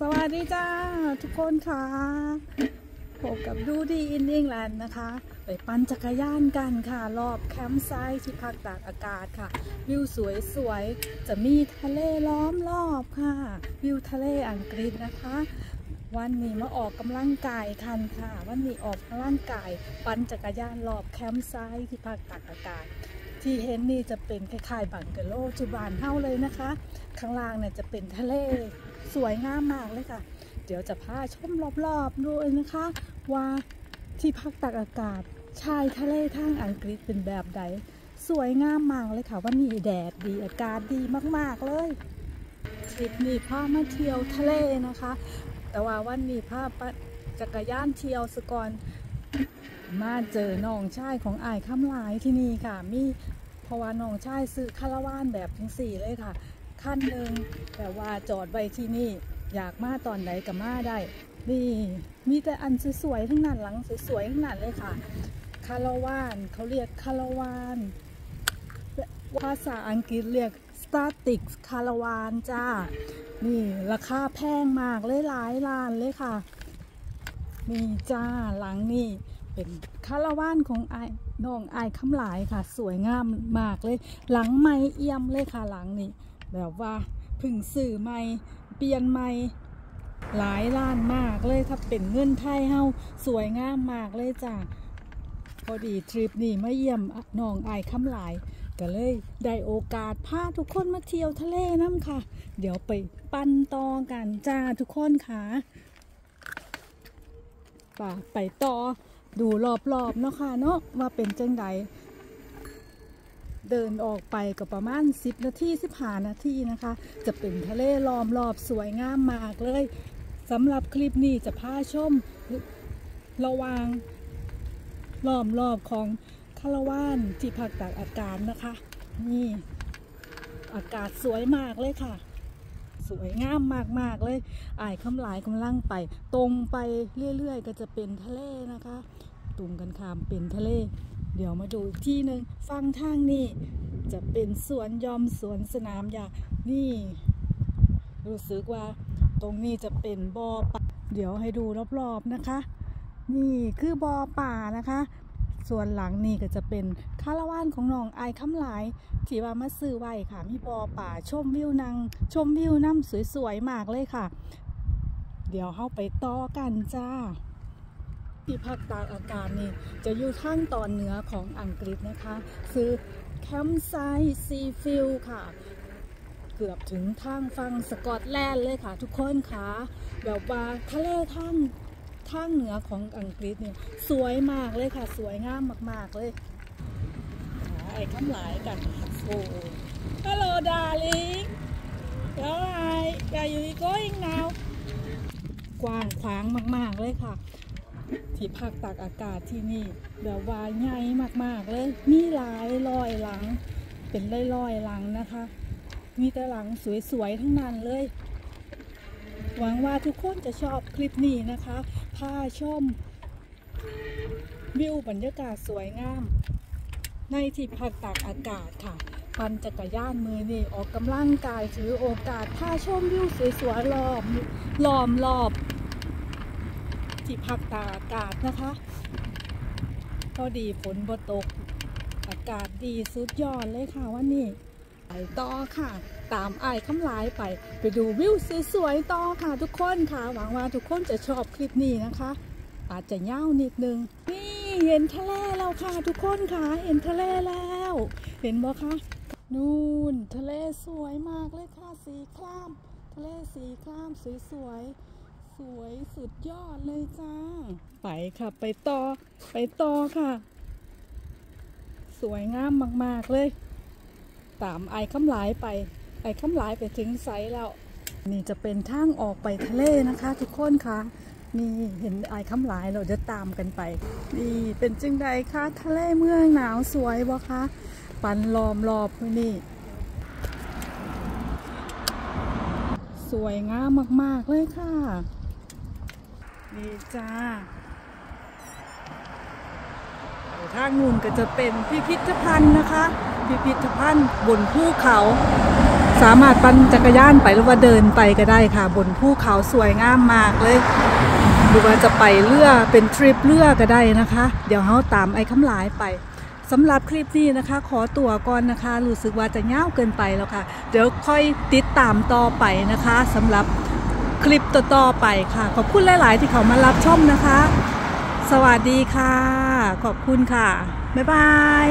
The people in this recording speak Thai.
สวัสดีจ้าทุกคนค่ะพบกับดูดีอินอิงแลนด์นะคะ ไปปั่นจักรยานกันค่ะ รอบแคมป์ไซต์ที่พักตากอากาศค่ะ วิวสวยๆ จะมีทะเลล้อมรอบค่ะ วิวทะเลอังกฤษนะคะ วันนี้มาออกกำลังกายกันค่ะ วันนี้ออกกำลังกายปั่นจักรยานรอบแคมป์ไซต์ที่พักตากอากาศที่เห็นนี่จะเป็นคล้ายๆบังเกโลจุบานเท่าเลยนะคะ ข้างล่างเนี่ยจะเป็นทะเล สวยงามมากเลยค่ะ เดี๋ยวจะพาชมรอบๆด้วยนะคะ ว่าที่พักตากอากาศ ชายทะเลทางอังกฤษเป็นแบบใด สวยงามมากเลยค่ะวันนี้แดดดีอากาศดีมากๆเลยทริปนี้พามาเที่ยวทะเลนะคะ แต่ว่าวันนี้พาปจักรยานเที่ยวสกอนมาเจอน้องชายของอายคำหลายที่นี่ค่ะ มีเพราะว่าน้องชายซื้อคาราวานแบบทั้งสี่เลยค่ะ ขั้นหนึ่งแต่ว่าจอดไว้ที่นี่ อยากมาตอนไหนก็มาได้ นี่มีแต่อันสวยๆทั้งนั้นหลังสวยๆทั้งนั้นเลยค่ะ คาราวานเขาเรียกคาราวานภาษาอังกฤษเรียก static คาราวานจ้า นี่ราคาแพงมากเลยหลายล้านเลยค่ะ นี่จ้าหลังนี่เป็นคาราวานของไอ้น้องไอ้คำหลายค่ะ สวยงามมากเลย หลังไม่เอี่ยมเลยค่ะหลังนี่ แบบว่าพึ่งสื่อใหม่เปลี่ยนใหม่หลายล้านมากเลยถ้าเป็นเงินไทยเฮาสวยงามมากเลยจ้าพอดีทริปนี้มาเยี่ยมน้องไอ้คำหลายก็เลยได้โอกาสพาทุกคนมาเที่ยวทะเลน้ำค่ะ เดี๋ยวไปปั่นต่อกันจ้าทุกคนค่ะป่ะไปต่อดูรอบๆเนาะค่ะเนาะว่าเป็นจังได เดินออกไปก็ประมาณ 10 นาที15 นาทีนะคะ จะเป็นทะเลล้อมรอบสวยงามมากเลยสำหรับคลิปนี้จะพาชมระวางล้อมรอบของคาราวานที่พักตากอากาศนะคะ นี่อากาศสวยมากเลยค่ะ สวยงามมากๆเลยอายคำหลายกำลังไป ตรงไปเรื่อยๆ ก็จะเป็นทะเลนะคะ ตรงกันข้ามเป็นทะเล เดี๋ยวมาดูอีกที่หนึ่งฟังทางนี่ จะเป็นสวนยอมสวนสนามยานี่ รู้สึกว่าตรงนี้จะเป็นบ่อป่าเดี๋ยวให้ดูรอบๆนะคะ นี่คือบ่อป่านะคะ ส่วนหลังนี่ก็จะเป็นคาราวานของน้องไอายคำหลายที่ว่ามาซื้อไว้ค่ะ มีบ่อป่าชมวิวนางชมวิวน้ำสวยๆมากเลยค่ะ เดี๋ยวเข้าไปต่อกันจ้า ที่พักตากอากาศนี่จะอยู่ทางตอนเหนือของอังกฤษนะคะคือ campsite Seafield ค่ะ เกือบถึงทางฝั่งสกอตแลนด์เลยค่ะ ทุกคนค่ะแบบว่าทะเลทางทางเหนือของอังกฤษเนี่ยสวยมากเลยค่ะ สวยงามมาก ๆ เลยไอ้คำหลายกันโอ้ Hello darling alright are you going now กว้างขวางมาก ๆ เลยค่ะ ที่พักตากอากาศที่นี่แบบว่าใหญ่มากๆเลย มีหลายรอยหลัง เป็นร้อยๆหลังนะคะ มีแต่หลังสวยๆทั้งนั้นเลย หวังว่าทุกคนจะชอบคลิปนี้นะคะพาชมวิวบรรยากาศสวยงาม ในที่พักตากอากาศค่ะ ปั่นจักรยานมือนี่ออกกำลังกายถือโอกาสพาชมวิวสวยๆรอบล้อมรอบ ที่พักตาอากาศนะคะพอดีฝนบ่ตก อากาศดีสุดยอดเลยค่ะวันนี้ไปต่อค่ะ ตามไอ้คำลายไป ไปดูวิวสวยๆต่อค่ะทุกคนค่ะ หวังว่าทุกคนจะชอบคลิปนี้นะคะ อาจจะเย้านิดนึง นี่เห็นทะเลแล้วค่ะ ทุกคนค่ะ เห็นทะเลแล้ว เห็นบ่คะนู่นทะเลสวยมากเลยค่ะ สีคราม ทะเลสีครามสวยๆ สวยสุดยอดเลยจ้า ไปค่ะ ไปต่อ ไปต่อค่ะ สวยงามมาก ๆ เลย ตามไอ้คำหลายไป ไอ้คำหลายไปถึงไซแล้ว นี่จะเป็นทางออกไปทะเลนะคะ ทุกคนคะนี่เห็นไอ้คำหลายเราจะตามกันไป นี่เป็นจึงใดคะทะเลเมืองหนาวสวยบ่คะ ปันล้อมรอบมื้อนี่สวยงามมาก ๆ เลยค่ะ นี่จ้าทางนู้นก็จะเป็นพิพิธภัณฑ์นะคะ พิพิธภัณฑ์บนภูเขา สามารถปั่นจักรยานไปหรือว่าเดินไปก็ได้ค่ะ บนภูเขาสวยงามมากเลย หรือว่าจะไปเรือเป็นทริปเรือก็ได้นะคะ เดี๋ยวเราตามไอ้คำหลายไปสำหรับคลิปนี้นะคะ ขอตัวก่อนนะคะ รู้สึกว่าจะยาเกินไปแล้วค่ะ เดี๋ยวค่อยติดตามต่อไปนะคะสำหรับ คลิปต่อๆไปค่ะ ขอบคุณหลาย ๆ ที่เขามารับชมนะคะ สวัสดีค่ะ ขอบคุณค่ะ บ๊ายบาย